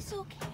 送検